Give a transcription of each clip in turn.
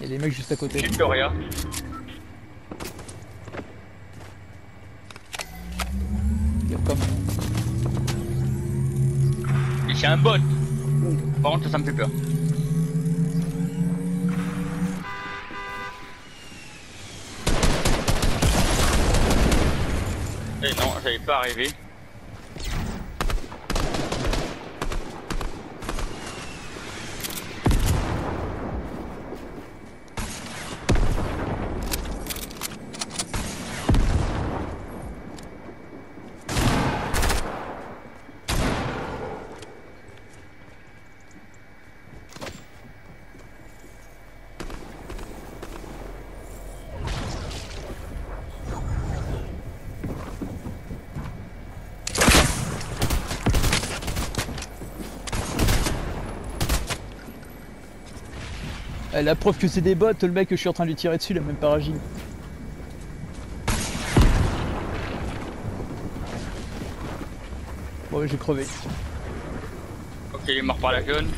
Il y a des mecs juste à côté. J'ai plus rien. Il y a comme... C'est un bot. Par contre, ça me fait peur. Et non, j'avais pas arrivé. La preuve que c'est des bots, le mec que je suis en train de lui tirer dessus, il a même pas réagi. Bon, j'ai crevé. Ok, il est mort par la jaune.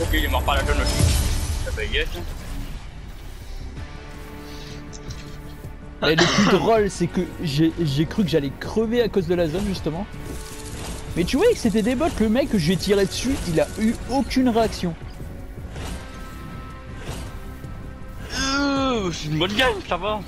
Ok, il est mort par la jaune aussi. Ça fait yes. Et le plus drôle, c'est que j'ai j'ai cru que j'allais crever à cause de la zone, justement. Mais tu vois que c'était des bots, le mec que j'ai tiré dessus, il a eu aucune réaction. C'est une bonne game, ça va.